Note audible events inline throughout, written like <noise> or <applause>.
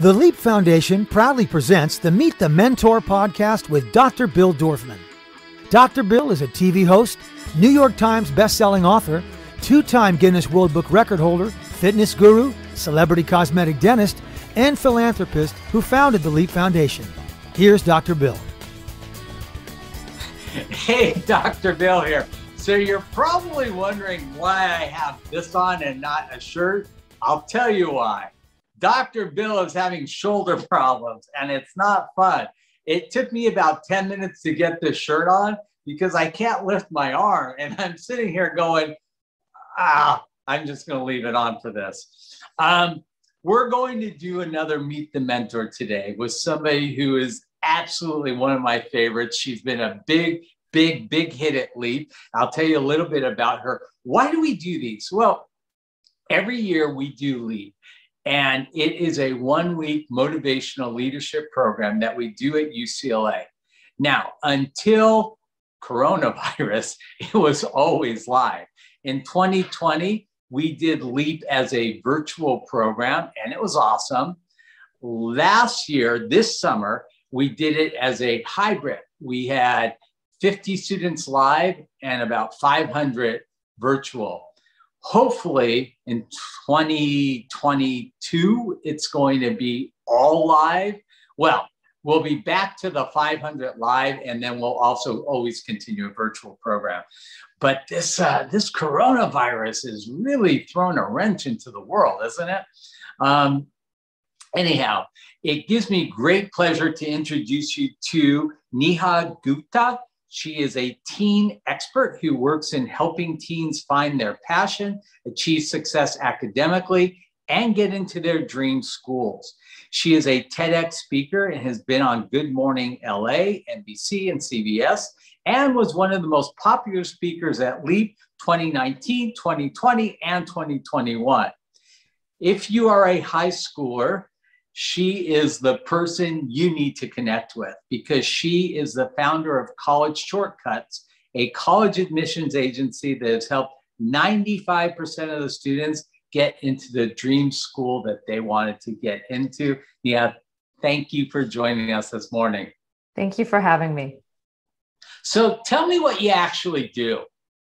The Leap Foundation proudly presents the Meet the Mentor podcast with Dr. Bill Dorfman. Dr. Bill is a TV host, New York Times bestselling author, two time Guinness World Book record holder, fitness guru, celebrity cosmetic dentist, and philanthropist who founded the Leap Foundation. Here's Dr. Bill. <laughs> Hey, Dr. Bill here. So you're probably wondering why I have this on and not a shirt. I'll tell you why. Dr. Bill is having shoulder <laughs> problems and it's not fun. It took me about 10 minutes to get this shirt on because I can't lift my arm. And I'm sitting here going, ah, I'm just going to leave it on for this. Um, we're going to do another Meet the Mentor today with somebody who is absolutely one of my favorites. She's been a big, big, big hit at Leap. I'll tell you a little bit about her. Why do we do these? Well, every year we do Leap. And it is a one week motivational leadership program that we do at UCLA. Now, until coronavirus, <laughs> it was always live. In 2020, we did LEAP as a virtual program, and it was awesome. Last year, this summer, we did it as a hybrid. We had 50 students live and about 500 virtual. Hopefully, in 2022, it's going to be all live. Well, we'll be back to the 500 live, and then we'll also always continue a virtual program. But this uh, this coronavirus is really thrown a wrench into the world, isn't it? Um, anyhow, it gives me great pleasure to introduce you to Neha Gupta. She is a teen expert who works in helping teens find their passion, achieve success academically, and get into their dream schools. She is a TEDx speaker and has been on Good Morning LA, NBC, and CBS, and was one of the most popular speakers at LEAP 2019, 2020, and 2021. If you are a high schooler, she is the person you need to connect with because she is the founder of College Shortcuts, a college admissions agency that has helped 95% of the students get into the dream school that they wanted to get into. Yeah, thank you for joining us this morning. Thank you for having me. So tell me what you actually do.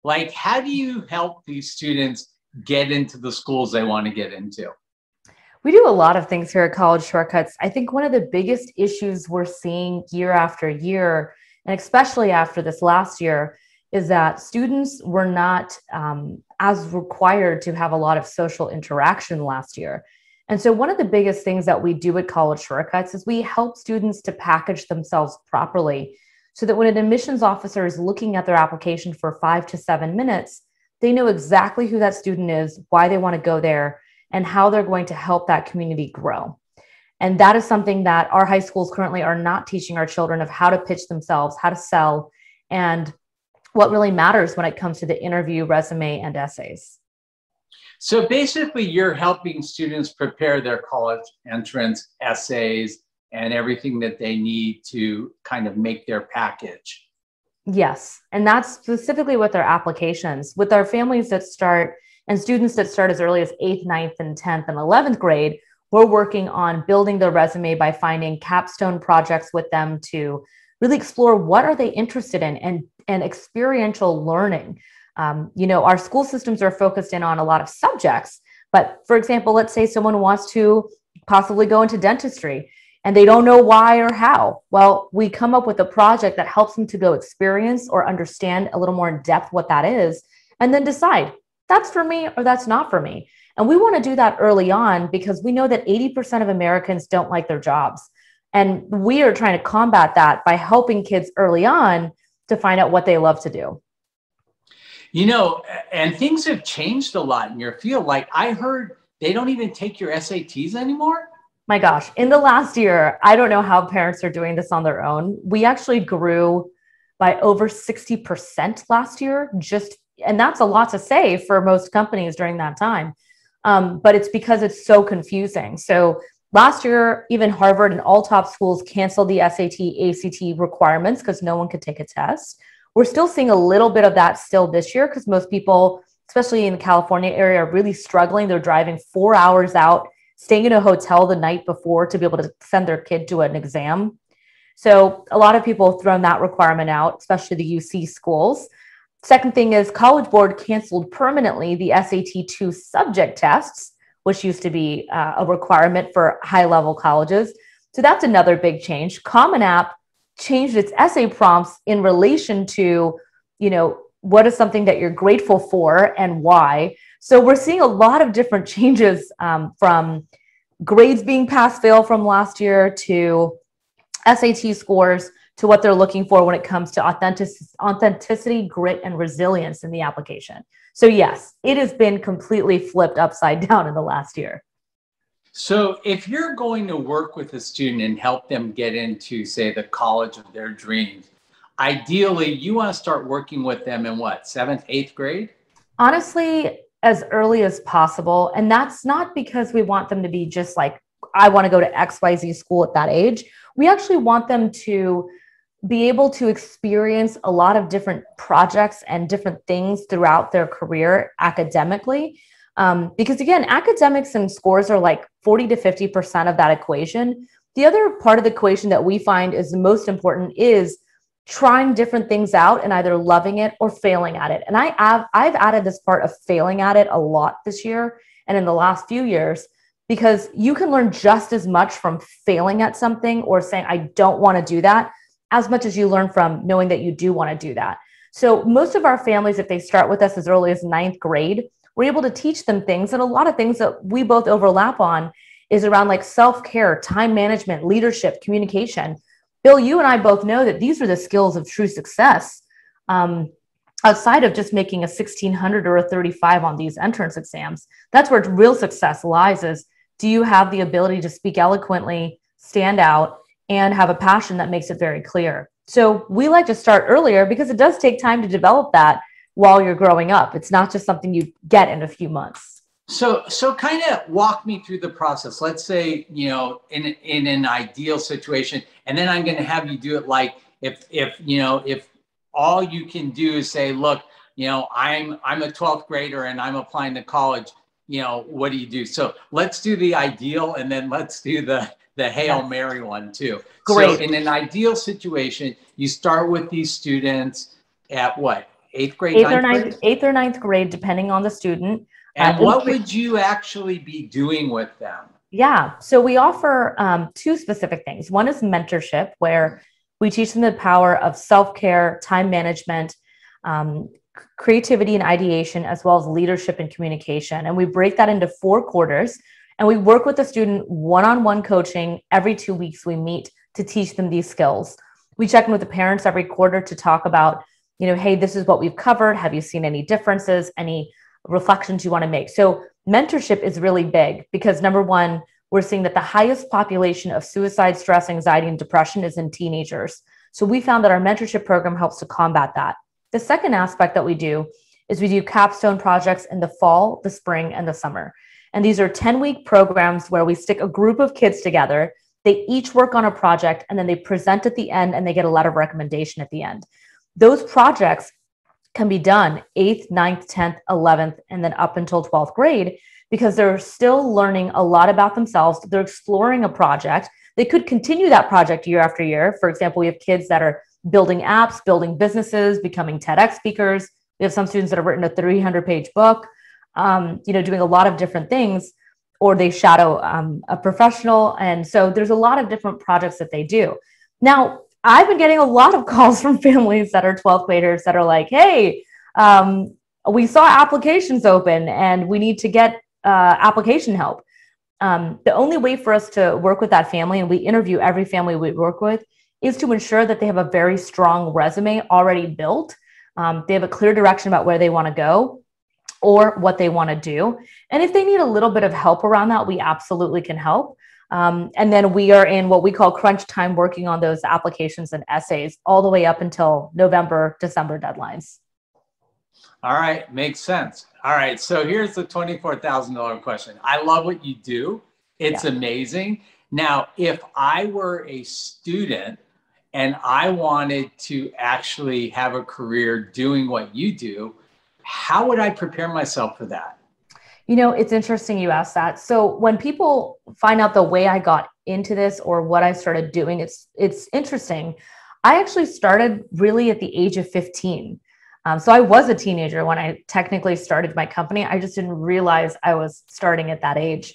Like, how do you help these students get into the schools they want to get into? We do a lot of things here at College Shortcuts. I think one of the biggest issues we're seeing year after year, and especially after this last year, is that students were not um, as required to have a lot of social interaction last year. And so, one of the biggest things that we do at College Shortcuts is we help students to package themselves properly so that when an admissions officer is looking at their application for five to seven minutes, they know exactly who that student is, why they want to go there, and how they're going to help that community grow. And that is something that our high schools currently are not teaching our children of how to pitch themselves, how to sell, and what really matters when it comes to the interview, resume, and essays. So basically, you're helping students prepare their college entrance essays and everything that they need to kind of make their package. Yes. And that's specifically with their applications. With our families that start and students that start as early as eighth, ninth, and 10th and 11th grade, we're working on building their resume by finding capstone projects with them to really explore what are they interested in and, and experiential learning. Um, you know, our school systems are focused in on a lot of subjects, but for example, let's say someone wants to possibly go into dentistry and they don't know why or how. Well, we come up with a project that helps them to go experience or understand a little more in depth what that is, and then decide that's for me or that's not for me. And we want to do that early on because we know that 80% of Americans don't like their jobs. And we are trying to combat that by helping kids early on to find out what they love to do. You know, and things have changed a lot in your field. Like I heard they don't even take your SATs anymore. My gosh, in the last year, I don't know how parents are doing this on their own. We actually grew by over 60% last year just and that's a lot to say for most companies during that time. Um, but it's because it's so confusing. So last year, even Harvard and all top schools canceled the SAT, ACT requirements because no one could take a test. We're still seeing a little bit of that still this year because most people, especially in the California area, are really struggling. They're driving four hours out, staying in a hotel the night before to be able to send their kid to an exam. So a lot of people have thrown that requirement out, especially the UC schools. Second thing is College Board canceled permanently the SAT 2 subject tests, which used to be uh, a requirement for high level colleges. So that's another big change. Common App changed its essay prompts in relation to, you know, what is something that you're grateful for and why. So we're seeing a lot of different <laughs> changes um, from grades being pass fail from last year to SAT scores to what they're looking for when it comes to authentic, authenticity, grit, and resilience in the application. So, yes, it has been completely flipped upside <laughs> down in the last year. So, if you're going to work with a student and help them get into, say, the college of their dreams, ideally you want to start working with them in what, seventh, eighth grade? Honestly, as early as possible. And that's not because we want them to be just like, I want to go to XYZ school at that age. We actually want them to be able to experience a lot of different projects and different things throughout their career academically. Um, because again, academics and scores are like 40 to 50% of that equation. The other part of the equation that we find is the most important is trying different things out and either loving it or failing at it. And I have I've added this part of failing at it a lot this year and in the last few years because you can learn just as much from failing at something or saying I don't want to do that as much as you learn from knowing that you do want to do that. So most of our families if they start with us as early as ninth grade, we're able to teach them things and a lot of things that we both overlap on is around like self-care, time management, leadership, communication Bill, you and I both know that these are the skills of true success. Um, outside of just making a 1600 or a 35 on these entrance exams, that's where real success lies is do you have the ability to speak eloquently, stand out, and have a passion that makes it very clear? So we like to start earlier because it does take time to develop that while you're growing up. It's not just something you get in a few months. So, so kind of walk me through the process. Let's say, you know, in in an ideal situation, and then I'm going to have you do it like if if you know if all you can do is say, look, you know, I'm I'm a 12th grader and I'm applying to college. You know, what do you do? So let's do the ideal, and then let's do the the Hail Mary one too. Great. So in an ideal situation, you start with these students at what eighth grade, eighth or ninth, grade? eighth or ninth grade, depending on the student. And uh, what would you actually be doing with them? Yeah. So we offer um, two specific things. One is mentorship, where we teach them the power of self care, time management, um, creativity and ideation, as well as leadership and communication. And we break that into four quarters. And we work with the student one on one coaching. Every two weeks, we meet to teach them these skills. We check in with the parents every quarter to talk about, you know, hey, this is what we've covered. Have you seen any differences? Any reflections you want to make. So mentorship is really big because number one, we're seeing that the highest population of suicide, stress, anxiety, and depression is in teenagers. So we found that our mentorship program helps to combat that. The second aspect that we do is we do capstone projects in the fall, the spring, and the summer. And these are 10 week programs where we stick a group of kids together. They each work on a project and then they present at the end and they get a letter of recommendation at the end. Those projects can be done 8th, 9th, 10th, 11th, and then up until 12th grade because they're still learning a lot about themselves. They're exploring a project. They could continue that project year after year. For example, we have kids that are building apps, building businesses, becoming TEDx speakers. We have some students that have written a 300 page book, um, you know, doing a lot of different things, or they shadow um, a professional. And so there's a lot of different projects that they do. Now, I've been getting a lot of <laughs> calls from families that are 12th graders that are like, hey, um, we saw applications open and we need to get uh, application help. Um, the only way for us to work with that family, and we interview every family we work with, is to ensure that they have a very strong resume already built. Um, they have a clear direction about where they want to go or what they want to do. And if they need a little bit of help around that, we absolutely can help. Um, and then we are in what we call crunch time working on those applications and essays all the way up until November, December deadlines. All right, makes sense. All right, so here's the $24,000 question. I love what you do, it's yeah. amazing. Now, if I were a student and I wanted to actually have a career doing what you do, how would I prepare myself for that? You know, it's interesting you asked that. So when people find out the way I got into this or what I started doing, it's it's interesting. I actually started really at the age of 15. Um, so I was a teenager when I technically started my company. I just didn't realize I was starting at that age.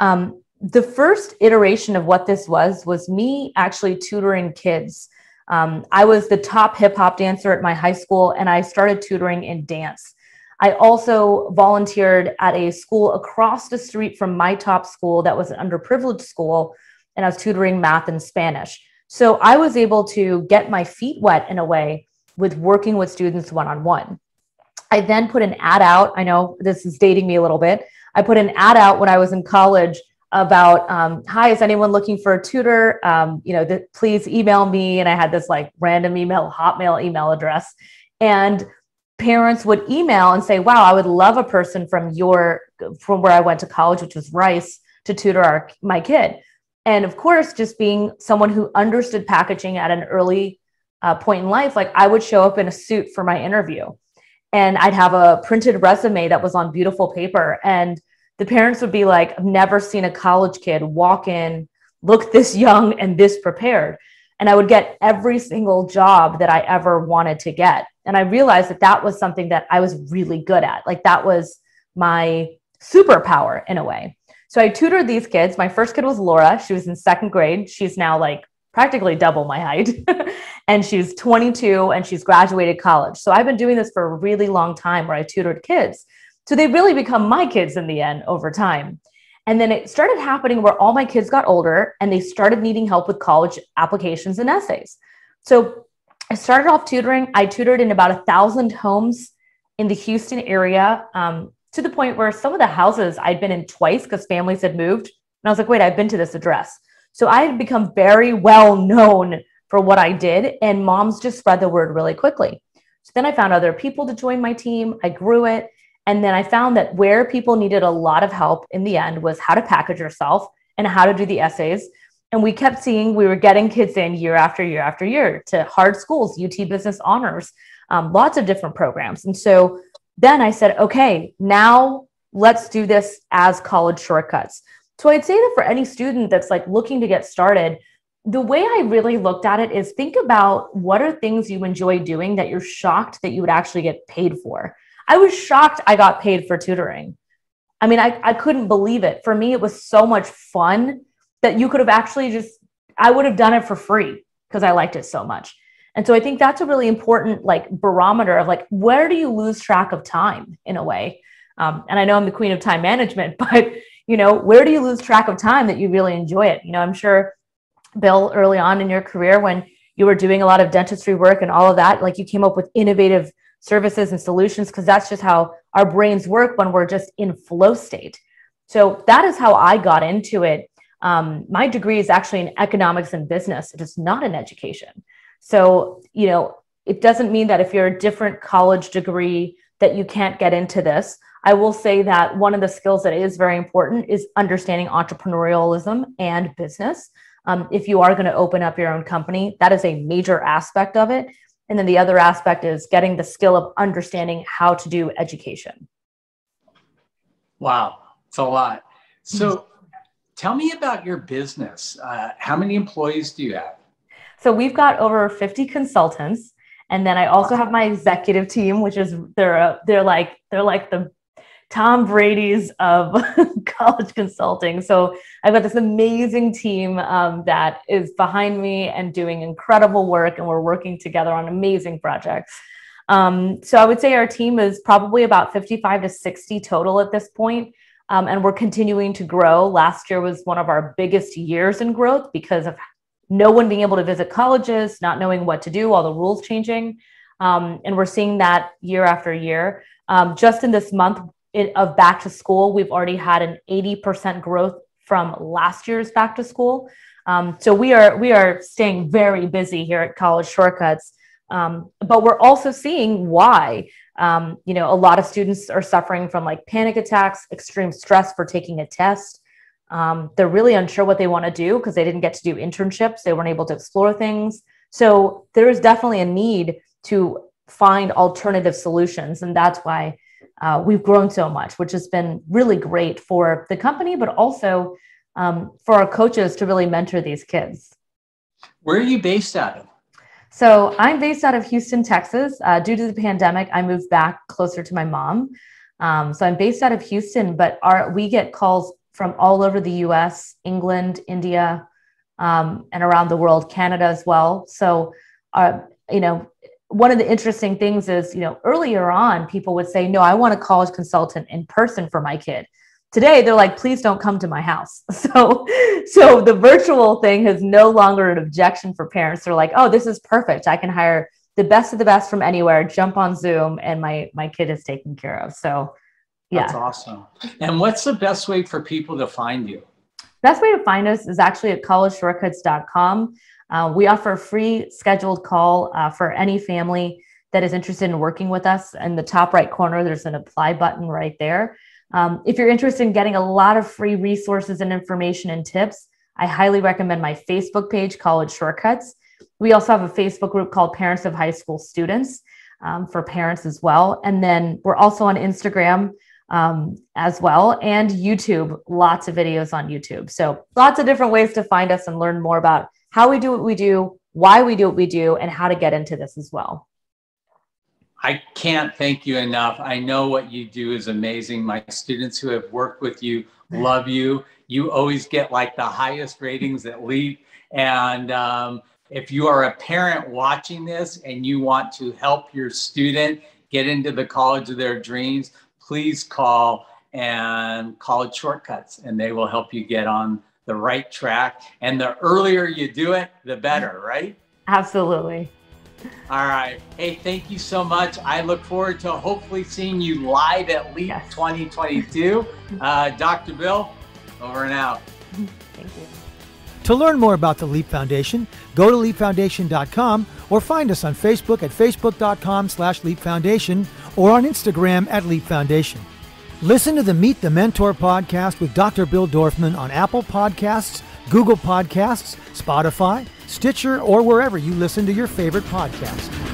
Um, the first iteration of what this was was me actually tutoring kids. Um, I was the top hip hop dancer at my high school, and I started tutoring in dance. I also volunteered at a school across the street from my top school that was an underprivileged school, and I was tutoring math and Spanish. So I was able to get my feet wet in a way with working with students one on one. I then put an ad out. I know this is dating me a little bit. I put an ad out when I was in college about um, hi is anyone looking for a tutor um, you know th- please email me and i had this like random email hotmail email address and parents would email and say, wow, I would love a person from your, from where I went to college, which was Rice, to tutor our, my kid. And of course, just being someone who understood packaging at an early uh, point in life, like I would show up in a suit for my interview and I'd have a printed resume that was on beautiful paper. And the parents would be like, I've never seen a college kid walk in, look this young and this prepared. And I would get every single job that I ever wanted to get and I realized that that was something that I was really good at. Like that was my superpower in a way. So I tutored these kids. My first kid was Laura. She was in second grade. She's now like practically double my height. <laughs> and she's 22 and she's graduated college. So I've been doing this for a really long time where I tutored kids. So they really become my kids in the end over time. And then it started happening where all my kids got older and they started needing help with college applications and essays. So I started off tutoring. I tutored in about a thousand homes in the Houston area um, to the point where some of the houses I'd been in twice because families had moved. And I was like, wait, I've been to this address. So I had become very well known for what I did, and moms just spread the word really quickly. So then I found other people to join my team. I grew it. And then I found that where people needed a lot of help in the end was how to package yourself and how to do the essays. And we kept seeing we were getting kids in year after year after year to hard schools, UT Business Honors, um, lots of different programs. And so then I said, okay, now let's do this as college shortcuts. So I'd say that for any student that's like looking to get started, the way I really looked at it is think about what are things you enjoy doing that you're shocked that you would actually get paid for. I was shocked I got paid for tutoring. I mean, I, I couldn't believe it. For me, it was so much fun that you could have actually just I would have done it for free because I liked it so much. And so I think that's a really important like barometer of like where do you lose track of time in a way. Um, and I know I'm the queen of time management, <laughs> but you know where do you lose track of time that you really enjoy it? You know, I'm sure Bill early on in your career when you were doing a lot of dentistry work and all of that, like you came up with innovative services and solutions because that's just how our brains work when we're just in flow state. So that is how I got into it um, my degree is actually in economics and business. It is not in education. So, you know, it doesn't mean that if you're a different college degree that you can't get into this. I will say that one of the skills that is very important is understanding entrepreneurialism and business. Um, if you are going to open up your own company, that is a major aspect of it. And then the other aspect is getting the skill of understanding how to do education. Wow, it's a lot. So, Tell me about your business. Uh, how many employees do you have? So we've got over 50 consultants. And then I also have my executive team, which is they're uh, they're like they're like the Tom Brady's of <laughs> college consulting. So I've got this amazing team um, that is behind me and doing incredible work, and we're working together on amazing projects. Um, so I would say our team is probably about 55 to 60 total at this point. Um, and we're continuing to grow. Last year was one of our biggest years in growth because of no one being able to visit colleges, not knowing what to do, all the rules changing. Um, and we're seeing that year after year. Um, just in this month of back to school, we've already had an 80% growth from last year's back to school. Um, so we are we are staying very busy here at College Shortcuts. Um, but we're also seeing why um, you know, a lot of students are suffering from like panic attacks, extreme stress for taking a test. Um, they're really unsure what they want to do because they didn't get to do internships. They weren't able to explore things. So there is definitely a need to find alternative solutions. And that's why uh, we've grown so much, which has been really great for the company, but also um, for our coaches to really mentor these kids. Where are you based out of? So I'm based out of Houston, Texas. Uh, due to the pandemic, I moved back closer to my mom. Um, so I'm based out of Houston, but our we get calls from all over the U.S., England, India, um, and around the world, Canada as well. So, uh, you know, one of the interesting things is, you know, earlier on, people would say, "No, I want a college consultant in person for my kid." Today, they're like, "Please don't come to my house." <laughs> So, so the virtual thing is no longer an objection for parents. They're like, "Oh, this is perfect. I can hire the best of the best from anywhere. Jump on Zoom, and my my kid is taken care of." So, yeah, that's awesome. And what's the best way for people to find you? Best way to find us is actually at collegeshortcuts.com. Uh, we offer a free scheduled call uh, for any family that is interested in working with us. In the top right corner, there's an apply button right there. Um, if you're interested in getting a lot of free resources and information and tips, I highly recommend my Facebook page, College Shortcuts. We also have a Facebook group called Parents of High School Students um, for parents as well. And then we're also on Instagram um, as well and YouTube, lots of videos on YouTube. So lots of different ways to find us and learn more about how we do what we do, why we do what we do, and how to get into this as well. I can't thank you enough. I know what you do is amazing. My students who have worked with you love you. You always get like the highest ratings at LEAP. And um, if you are a parent watching this and you want to help your student get into the college of their dreams, please call and college shortcuts and they will help you get on the right track. And the earlier you do it, the better, right? Absolutely. All right. Hey, thank you so much. I look forward to hopefully seeing you live at LEAP yes. 2022. Uh, Dr. Bill, over and out. Thank you. To learn more about the LEAP Foundation, go to leapfoundation.com or find us on Facebook at facebook.com slash Leap Foundation or on Instagram at Leap Foundation. Listen to the Meet the Mentor podcast with Dr. Bill Dorfman on Apple Podcasts, Google Podcasts, Spotify, Stitcher, or wherever you listen to your favorite podcast.